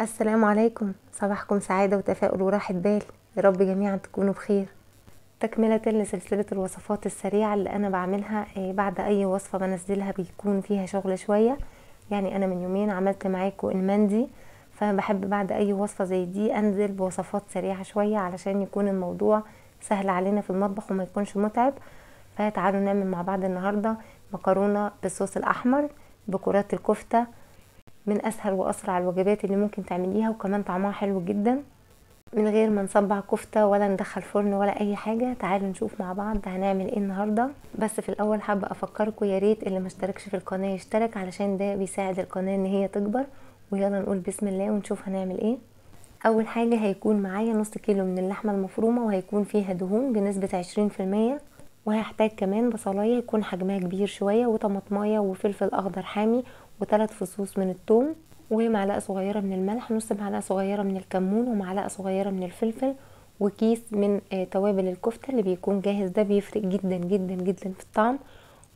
السلام عليكم. صباحكم سعادة وتفاؤل وراحة بال. يا رب جميعا تكونوا بخير. تكملة لسلسلة الوصفات السريعة اللي أنا بعملها آه، بعد أي وصفة بنزلها بيكون فيها شغل شوية. يعني أنا من يومين عملت معاكم المندي فبحب بعد أي وصفة زي دي أنزل بوصفات سريعة شوية علشان يكون الموضوع سهل علينا في المطبخ وما يكونش متعب. فتعالوا نعمل مع بعض النهاردة مكرونة بالصوص الأحمر بكرات الكفتة من أسهل وأسرع الوجبات اللي ممكن تعمليها وكمان طعمها حلو جدا. من غير ما نصبع كفتة ولا ندخل فرن ولا أي حاجة تعالوا نشوف مع بعض هنعمل إيه النهاردة. بس في الأول حابة أفكركم يا ريت اللي ما اشتركش في القناة يشترك علشان ده بيساعد القناة إن هي تكبر. ويلا نقول بسم الله ونشوف هنعمل إيه. أول حاجة هيكون معايا نص كيلو من اللحمة المفرومة وهيكون فيها دهون بنسبة عشرين في المية. وهحتاج كمان بصلاية يكون حجمها كبير شوية وطماطماية وفلفل أخضر حامي وثلاث فصوص من الثوم ومعلقه صغيرة من الملح نص معلقة صغيرة من الكمون ومعلقة صغيرة من الفلفل وكيس من آه، توابل الكفتة اللي بيكون جاهز. ده بيفرق جدا جدا جدا في الطعم.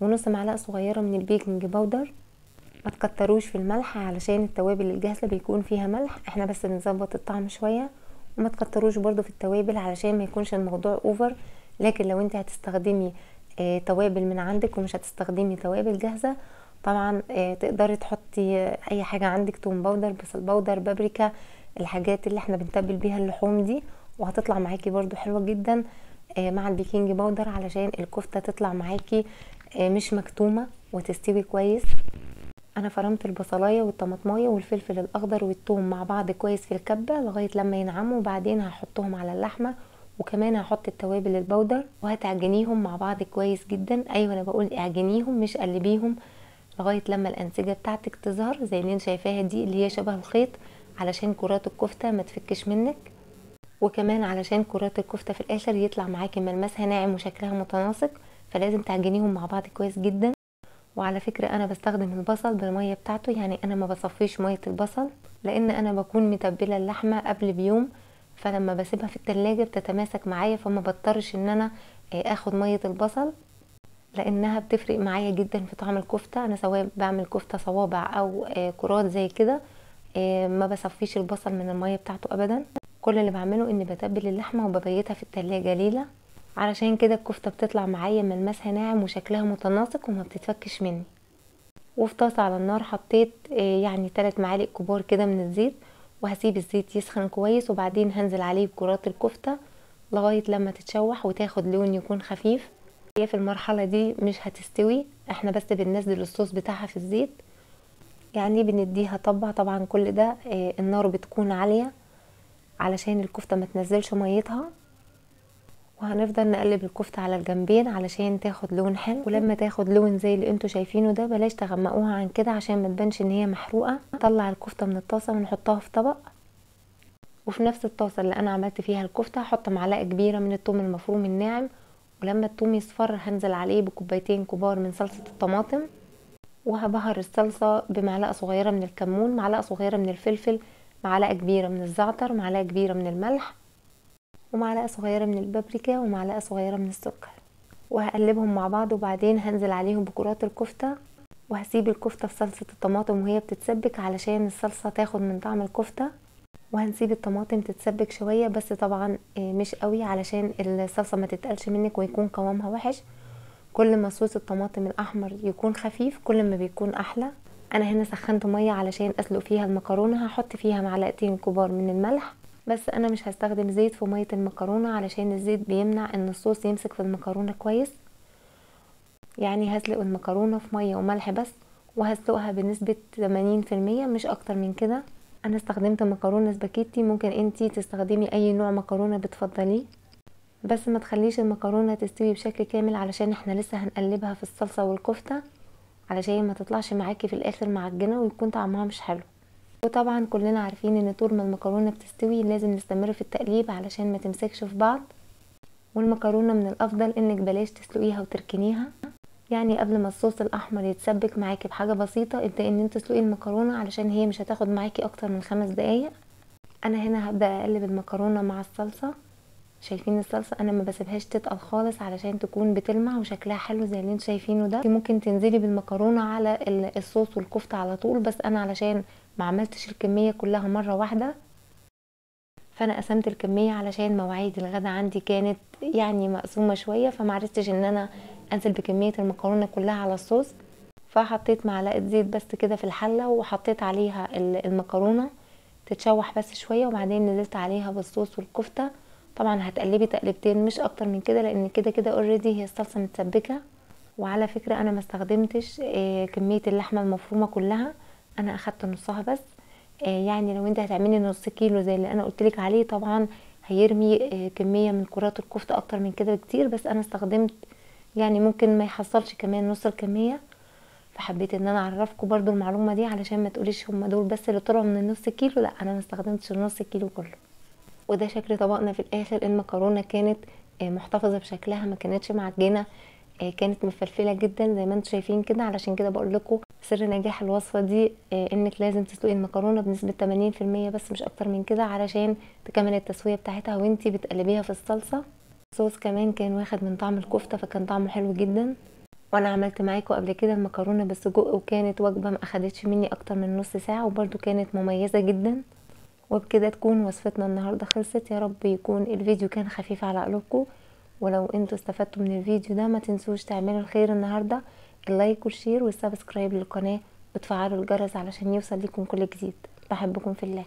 ونص معلقة صغيرة من ال baking powder. ما تكتروش في الملح علشان التوابل الجاهزة بيكون فيها ملح. إحنا بس بنظبط الطعم شوية. وما تكتروش برضو في التوابل علشان ما يكونش الموضوع over. لكن لو أنت هتستخدمي آه توابل من عندك ومش هتستخدمي توابل جاهزة طبعا آه تقدري تحطي أي حاجة عندك توم powder بصل powder بابريكا الحاجات اللي إحنا بنتبل بيها اللحوم دي وهتطلع معاكي برضو حلوة جدا آه مع ال baking powder علشان الكفتة تطلع معاكي آه مش مكتومة وتستوي كويس. أنا فرمت البصلاية والطماطماية والفلفل الأخضر والثوم مع بعض كويس في الكبة لغاية لما ينعموا. وبعدين هحطهم على اللحمة وكمان هحط التوابل البودر وهتعجنيهم مع بعض كويس جدا. أيوه أنا بقول اعجنيهم مش قلبيهم. لغاية لما الأنسجة بتاعتك تظهر زي اللي أنت شايفاها دي اللي هي شبه الخيط علشان كرات الكفتة ما تفكش منك. وكمان علشان كرات الكفتة في الآخر يطلع معاكي ملمسها ناعم وشكلها متناسق فلازم تعجنيهم مع بعض كويس جدا. وعلى فكرة أنا بستخدم البصل بالمية بتاعته يعني أنا ما بصفيش مية البصل لأن أنا بكون متبلة اللحمة قبل بيوم فلما بسيبها في التلاجة بتتماسك معايا فما بضطرش إن أنا آخد مية البصل. لأنها بتفرق معايا جدا في طعم الكفتة. أنا سواء بعمل كفتة صوابع أو كرات زي كده ما بصفيش البصل من المية بتاعته ابدا. كل اللي بعمله إني بتبل اللحمة وببيتها في التلاجة ليلة علشان كده الكفتة بتطلع معايا ملمسها ناعم وشكلها متناسق وما بتتفكش مني. وفي طاسة على النار حطيت يعني 3 معالق كبار كده من الزيت وهسيب الزيت يسخن كويس وبعدين هنزل عليه بكرات الكفتة لغاية لما تتشوح وتاخد لون يكون خفيف. هي في المرحلة دي مش هتستوي إحنا بس بننزل الصوص بتاعها في الزيت يعني بنديها طبع طبعا كل ده النار بتكون عالية علشان الكفتة ما تنزلش ميتها. وهنفضل نقلب الكفتة على الجنبين علشان تاخد لون حلو. ولما تاخد لون زي اللي أنتوا شايفينه ده بلاش تغمقوها عن كده عشان ما تبانش ان هي محروقة. نطلع الكفتة من الطاسة ونحطها في طبق. وفي نفس الطاسة اللي أنا عملت فيها الكفتة هحط معلقة كبيرة من الثوم المفروم الناعم ولما الثوم يصفر هنزل عليه بكوبايتين كبار من صلصة الطماطم وهبهر الصلصة بمعلقة صغيرة من الكمون معلقة صغيرة من الفلفل معلقة كبيرة من الزعتر معلقة كبيرة من الملح ومعلقة صغيرة من البابريكا ومعلقة صغيرة من السكر. وهقلبهم مع بعض وبعدين هنزل عليهم بكرات الكفتة. وهسيب الكفتة في صلصة الطماطم وهي بتتسبك علشان الصلصة تاخد من طعم الكفتة. وهنسيب الطماطم تتسبك شوية بس طبعا مش قوي علشان الصلصة ما تتقلش منك ويكون قوامها وحش. كل ما صوص الطماطم الأحمر يكون خفيف كل ما بيكون أحلى. أنا هنا سخنت مية علشان أسلق فيها المكرونة هحط فيها معلقتين كبار من الملح. بس أنا مش هستخدم زيت في مية المكرونة علشان الزيت بيمنع إن الصوص يمسك في المكرونة كويس. يعني هسلق المكرونة في مية وملح بس وهسلقها بنسبة 80% مش أكتر من كده. أنا استخدمت مكرونة سباكيتي. ممكن أنتي تستخدمي أي نوع مكرونة بتفضليه. بس ما تخليش المكرونة تستوي بشكل كامل علشان إحنا لسه هنقلبها في الصلصة والكفتة علشان ما تطلعش معاكي في الآخر معجنة ويكون طعمها مش حلو. وطبعا كلنا عارفين إن طول ما المكرونة بتستوي لازم نستمر في التقليب علشان ما تمسكش في بعض. والمكرونة من الأفضل إنك بلاش تسلقيها وتركنيها. يعني قبل ما الصوص الأحمر يتسبك معاكي بحاجة بسيطة ابدأي إن أنت تسلقي المكرونة علشان هي مش هتاخد معاكي أكتر من خمس دقايق. أنا هنا هبدأ أقلب المكرونة مع الصلصة. شايفين الصلصة؟ أنا ما بسيبهاش تتقل خالص علشان تكون بتلمع وشكلها حلو زي اللي أنتوا شايفينه ده. ممكن تنزلي بالمكرونة على الصوص والكفتة على طول بس أنا علشان ما عملتش الكمية كلها مرة واحدة فأنا قسمت الكمية علشان مواعيد الغدا عندي كانت يعني مقسومة شوية فمعرفتش إن أنا أنزل بكمية المكرونة كلها على الصوص فحطيت معلقة زيت بس كده في الحلة وحطيت عليها المكرونة تتشوح بس شوية وبعدين نزلت عليها بالصوص والكفتة. طبعا هتقلبي تقلبتين مش أكتر من كده لأن كده كده اوريدي هي الصلصة متسبكة. وعلى فكرة أنا ما استخدمتش كمية اللحمة المفرومة كلها أنا أخدت نصها بس. يعني لو أنت هتعملي نص كيلو زي اللي أنا قلتلك عليه طبعا هيرمي كمية من كرات الكفتة أكتر من كده بكتير. بس أنا استخدمت يعني ممكن ما يحصلش كمان نص الكمية فحبيت إن أنا أعرفكم برضو المعلومة دي علشان ما تقوليش هم دول بس اللي طلعوا من النص كيلو لأ أنا ما استخدمتش النص كيلو كله. وده شكل طبقنا في الآخر المكرونة كانت محتفظة بشكلها ما كانتش معجنة كانت مفلفلة جدا زي ما أنتم شايفين كده. علشان كده بقول لكم سر نجاح الوصفة دي إنك لازم تسلقي المكرونة بنسبة 80% بس مش أكتر من كده علشان تكمل التسوية بتاعتها وأنتي بتقلبيها في الصلصة. الصوص كمان كان واخد من طعم الكفتة فكان طعمه حلو جدا. وأنا عملت معاكم قبل كده المكرونة بالسجق وكانت وجبة ما أخدتش مني أكتر من نص ساعة وبرده كانت مميزة جدا. وبكده تكون وصفتنا النهارده خلصت. يا رب يكون الفيديو كان خفيف على قلوبكم. ولو أنتوا استفدتوا من الفيديو ده ما تنسوش تعملوا الخير النهارده ال like وال share وال subscribe للقناة وتفعلوا الجرس علشان يوصل لكم كل جديد. بحبكم في الله.